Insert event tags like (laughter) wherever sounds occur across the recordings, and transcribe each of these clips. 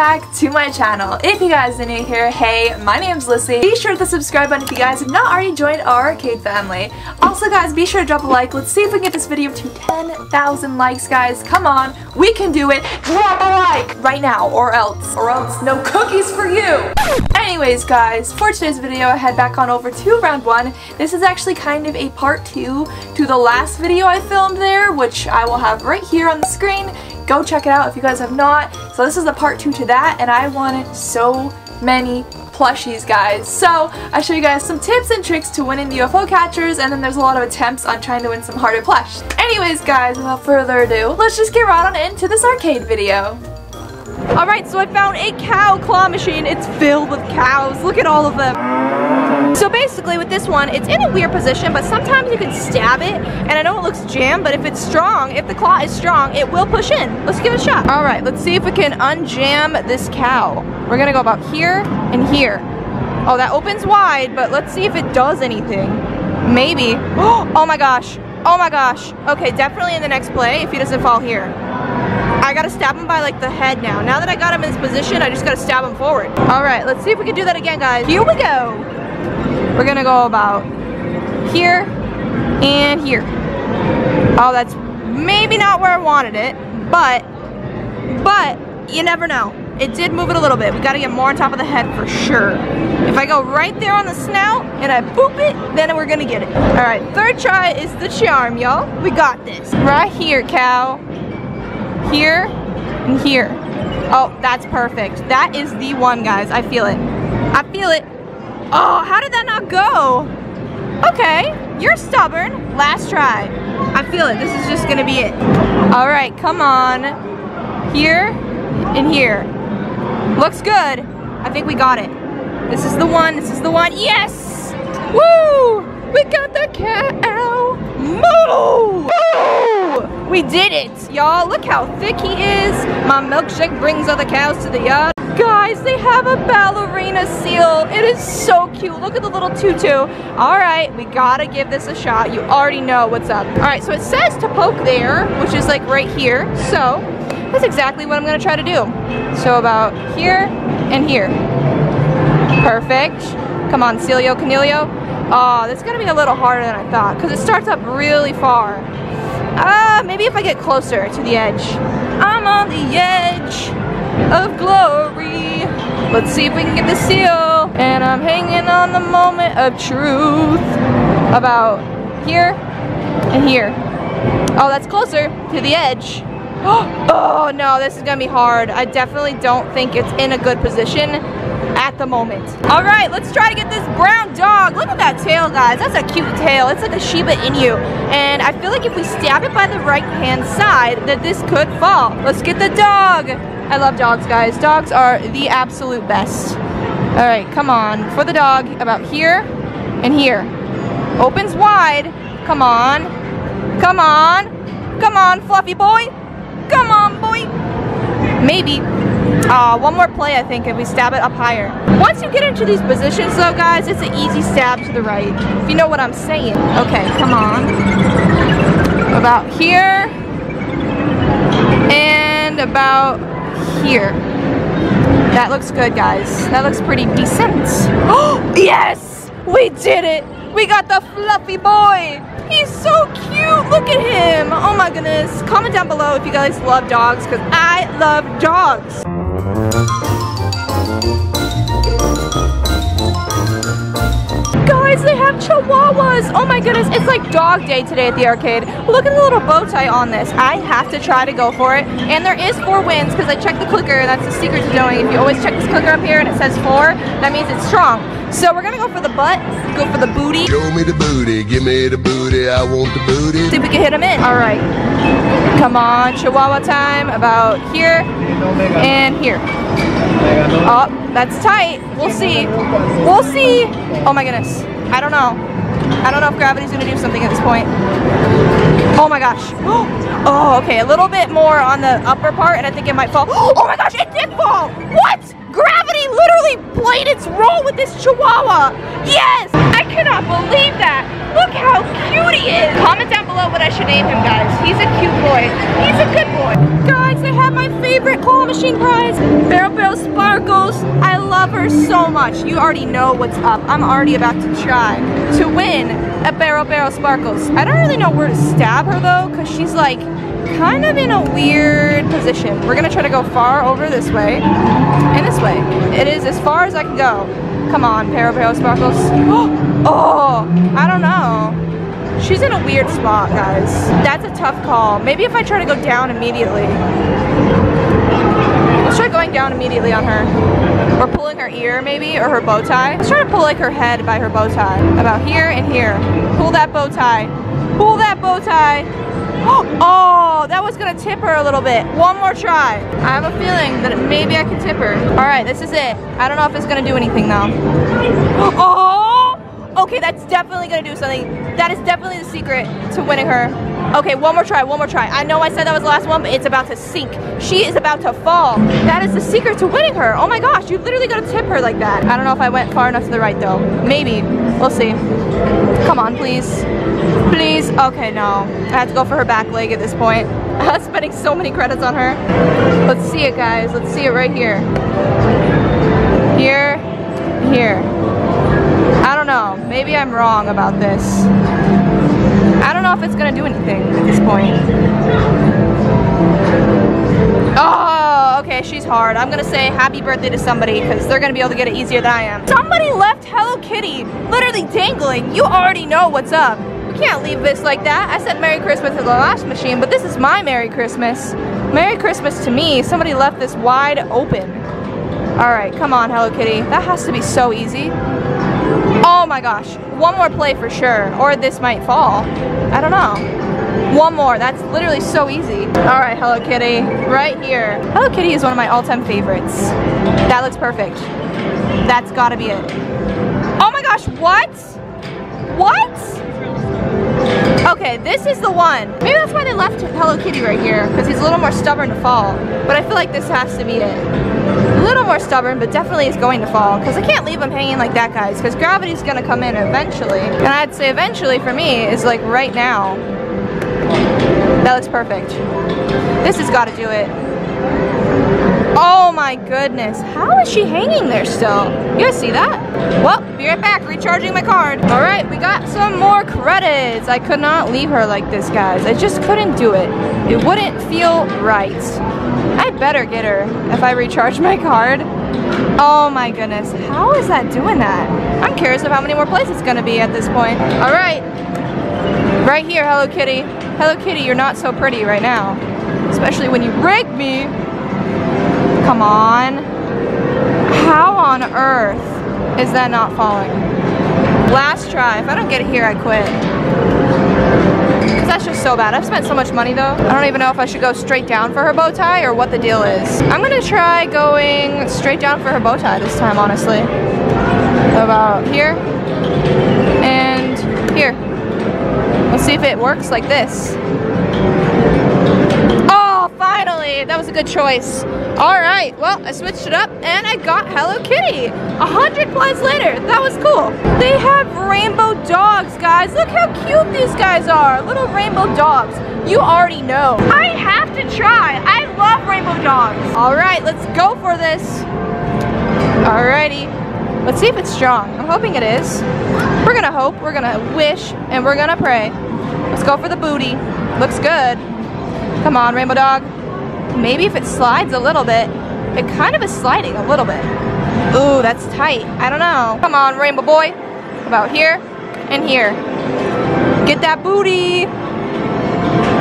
back to my channel. If you guys are new here, hey, my name's Lyssy. Be sure to subscribe button if you guys have not already joined our arcade family. Also guys, be sure to drop a like. Let's see if we can get this video to 10,000 likes, guys. Come on, we can do it. Drop a like right now, or else, or else no cookies for you. Anyways, guys, for today's video, I head back on over to round one. This is actually kind of a part two to the last video I filmed there, which I will have right here on the screen. Go check it out if you guys have not. So this is the part two to that, and I wanted so many plushies, guys. So I show you guys some tips and tricks to winning the UFO catchers, and then there's a lot of attempts on trying to win some harder plush. Anyways, guys, without further ado, let's just get right on into this arcade video. Alright, so I found a cow claw machine. It's filled with cows. Look at all of them. So basically with this one, it's in a weird position, but sometimes you can stab it, and I know it looks jammed, but if it's strong, if the claw is strong, it will push in. Let's give it a shot. Alright, let's see if we can unjam this cow. We're gonna go about here and here. Oh, that opens wide, but let's see if it does anything. Maybe. (gasps) Oh my gosh. Oh my gosh. Okay, definitely in the next play if he doesn't fall here. I gotta stab him by like the head now. Now that I got him in this position, I just gotta stab him forward. All right, let's see if we can do that again, guys. Here we go. We're gonna go about here and here. Oh, that's maybe not where I wanted it, but, but you never know. It did move it a little bit. We gotta get more on top of the head for sure. If I go right there on the snout and I boop it, then we're gonna get it. All right, third try is the charm, y'all. We got this. Right here, cow here, and here. Oh, that's perfect. That is the one, guys. I feel it. I feel it. Oh, how did that not go? Okay, you're stubborn. Last try. I feel it. This is just gonna be it. All right, come on. Here and here. Looks good. I think we got it. This is the one. This is the one. Yes! Woo! We got the cow. Moo! Moo! We did it, y'all. Look how thick he is. My milkshake brings other cows to the yard. Guys, they have a ballerina seal. It is so cute. Look at the little tutu. All right, we gotta give this a shot. You already know what's up. All right, so it says to poke there, which is like right here. So that's exactly what I'm gonna try to do. So about here and here. Perfect. Come on, Celio Canelio. Oh, this is gonna be a little harder than I thought because it starts up really far. Ah, uh, maybe if I get closer to the edge. I'm on the edge of glory. Let's see if we can get the seal. And I'm hanging on the moment of truth. About here and here. Oh, that's closer to the edge. (gasps) Oh no, this is gonna be hard. I definitely don't think it's in a good position at the moment. All right, let's try to get this brown dog. Look at that tail, guys. That's a cute tail. It's like a Shiba Inu. And I feel like if we stab it by the right-hand side, that this could fall. Let's get the dog. I love dogs, guys. Dogs are the absolute best. All right, come on. For the dog, about here and here. Opens wide. Come on. Come on. Come on, fluffy boy. Come on, boy. Maybe. Uh, one more play, I think, if we stab it up higher. Once you get into these positions, though, guys, it's an easy stab to the right. If you know what I'm saying. Okay, come on. About here. And about here. That looks good, guys. That looks pretty decent. Oh, (gasps) yes! We did it! We got the fluffy boy! He's so cute! Look at him! Oh my goodness. Comment down below if you guys love dogs, because I love dogs. Chihuahuas! Oh my goodness, it's like dog day today at the arcade. Look at the little bow tie on this. I have to try to go for it. And there is four wins because I checked the clicker. That's the secret to knowing. If you always check this clicker up here and it says four, that means it's strong. So we're gonna go for the butt, go for the booty. Show me the booty, give me the booty, I want the booty. See if we can hit him in. All right. Come on, chihuahua time. About here and here. Oh, that's tight. We'll see. We'll see. Oh my goodness. I don't know. I don't know if gravity's gonna do something at this point. Oh my gosh. (gasps) Oh, okay. A little bit more on the upper part and I think it might fall. (gasps) Oh my gosh, it did fall. What? Gravity literally played its role with this chihuahua. Yes! I cannot believe that. Look how cute he is. Comment down below what I should name him, guys. He's a cute boy. He's a good boy. Guys, they have my favorite claw machine prize. Barrel Barrel Sparkles. I love her so much. You already know what's up. I'm already about to try to win a Barrel Barrel Sparkles. I don't really know where to stab her though, because she's like kind of in a weird position. We're gonna try to go far over this way and this way. It is as far as I can go. Come on, Barrel Barrel Sparkles. (gasps) Oh, I don't know. She's in a weird spot, guys. That's a tough call. Maybe if I try to go down immediately. Let's try going down immediately on her. Or pulling her ear, maybe, or her bow tie. Let's try to pull like her head by her bow tie. About here and here. Pull that bow tie. Pull that bow tie. (gasps) Oh, that was gonna tip her a little bit. One more try. I have a feeling that maybe I can tip her. All right, this is it. I don't know if it's gonna do anything though. (gasps) Oh, okay, that's definitely gonna do something. That is definitely the secret to winning her. Okay, one more try, one more try. I know I said that was the last one, but it's about to sink. She is about to fall. That is the secret to winning her. Oh my gosh, you literally gotta tip her like that. I don't know if I went far enough to the right though. Maybe, we'll see. Come on, please. Please, okay, no. I have to go for her back leg at this point. (laughs) I'm spending so many credits on her. Let's see it, guys. Let's see it right here. Here, here. I don't know. Maybe I'm wrong about this. I don't know if it's gonna do anything at this point. Oh, okay, she's hard. I'm gonna say happy birthday to somebody because they're gonna be able to get it easier than I am. Somebody left Hello Kitty literally dangling. You already know what's up. We can't leave this like that. I said Merry Christmas to the last machine, but this is my Merry Christmas. Merry Christmas to me. Somebody left this wide open. All right, come on, Hello Kitty. That has to be so easy. Oh my gosh, one more play for sure, or this might fall. I don't know. One more, that's literally so easy. All right, Hello Kitty, right here. Hello Kitty is one of my all-time favorites. That looks perfect. That's gotta be it. Oh my gosh, what? What? Okay, this is the one. Maybe that's why they left Hello Kitty right here, because he's a little more stubborn to fall. But I feel like this has to be it. A little more stubborn, but definitely is going to fall, because I can't leave him hanging like that, guys, because gravity's gonna come in eventually. And I'd say eventually for me is like right now. That looks perfect. This has got to do it. Oh my goodness. How is she hanging there still? You guys see that? Well, be right back. Recharging my card. All right, we got some more credits. I could not leave her like this, guys. I just couldn't do it. It wouldn't feel right. I better get her if I recharge my card. Oh my goodness. How is that doing that? I'm curious of how many more places it's to be at this point. All right. Right here, Hello Kitty. Hello Kitty, you're not so pretty right now. Especially when you break me. Come on. How on earth is that not falling? Last try. If I don't get it here, I quit. That's just so bad. I've spent so much money though. I don't even know if I should go straight down for her bow tie or what the deal is. I'm to try going straight down for her bow tie this time, honestly. About here. And here. Let's see if it works like this. That was a good choice. Alright, well, I switched it up and I got Hello Kitty. A hundred plays later. That was cool. They have rainbow dogs, guys. Look how cute these guys are. Little rainbow dogs. You already know. I have to try. I love rainbow dogs. Alright, let's go for this. Alrighty. Let's see if it's strong. I'm hoping it is. We're gonna hope, we're gonna wish, and we're gonna pray. Let's go for the booty. Looks good. Come on, rainbow dog. Maybe if it slides a little bit. It kind of is sliding a little bit. Ooh, that's tight. I don't know. Come on, rainbow boy. About here and here. Get that booty.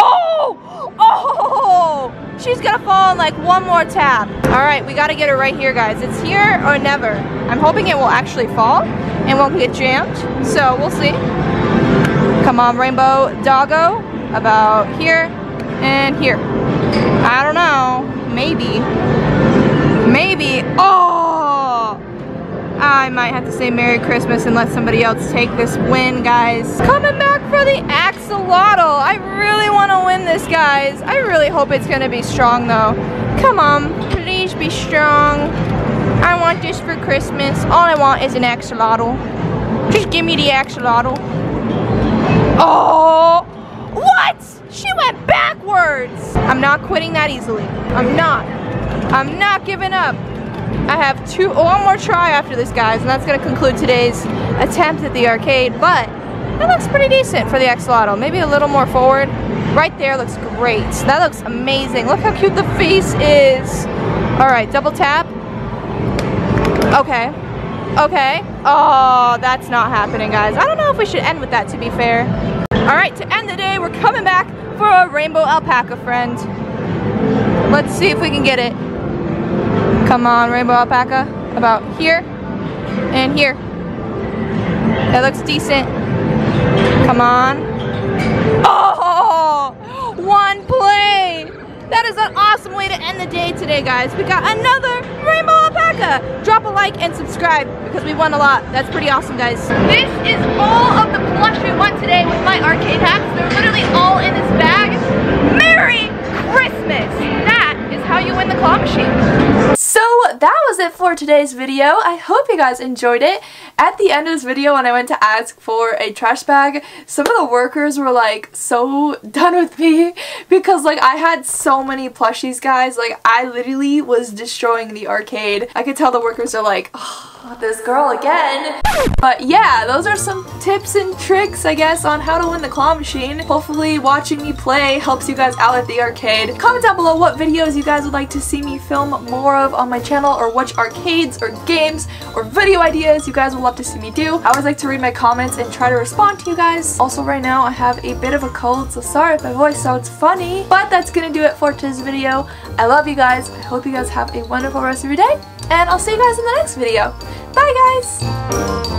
Oh! Oh! She's gonna fall in like one more tap. All right, we gotta get her right here, guys. It's here or never. I'm hoping it will actually fall and won't get jammed. So we'll see. Come on, rainbow doggo. About here and here. I don't know. Maybe. Maybe. Oh! I might have to say Merry Christmas and let somebody else take this win, guys. Coming back for the axolotl. I really want to win this, guys. I really hope it's going to be strong, though. Come on. Please be strong. I want this for Christmas. All I want is an axolotl. Just give me the axolotl. Oh, what? She went backwards. I'm not quitting that easily. I'm not. I'm not giving up. I have two, one more try after this, guys, and that's gonna conclude today's attempt at the arcade, but that looks pretty decent for the axolotl. Maybe a little more forward. Right there looks great. That looks amazing. Look how cute the face is. All right, double tap. Okay. Okay. Oh, that's not happening, guys. I don't know if we should end with that, to be fair. All right, to end the day, we're coming back for a rainbow alpaca friend. Let's see if we can get it. Come on, rainbow alpaca. About here and here. That looks decent. Come on. Oh, one play. That is an awesome way to end the day today, guys. We got another rainbow alpaca. Drop a like and subscribe because we won a lot. That's pretty awesome, guys. This is all of the plush we won today with my arcade hacks. They're literally all in this. Merry Christmas! That is how you win the claw machine. That was it for today's video. I hope you guys enjoyed it. At the end of this video when I went to ask for a trash bag, some of the workers were like so (laughs) done with me because like I had so many plushies guys. Like I literally was destroying the arcade. I could tell the workers are like, oh, this girl again. But yeah, those are some tips and tricks I guess on how to win the claw machine. Hopefully watching me play helps you guys out at the arcade. Comment down below what videos you guys would like to see me film more of on my channel or which arcades or games or video ideas you guys would love to see me do. I always like to read my comments and try to respond to you guys. Also right now I have a bit of a cold so sorry if my voice sounds funny but that's gonna do it for today's video. I love you guys. I hope you guys have a wonderful rest of your day and I'll see you guys in the next video. Bye guys!